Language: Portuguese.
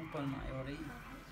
um palma maior aí.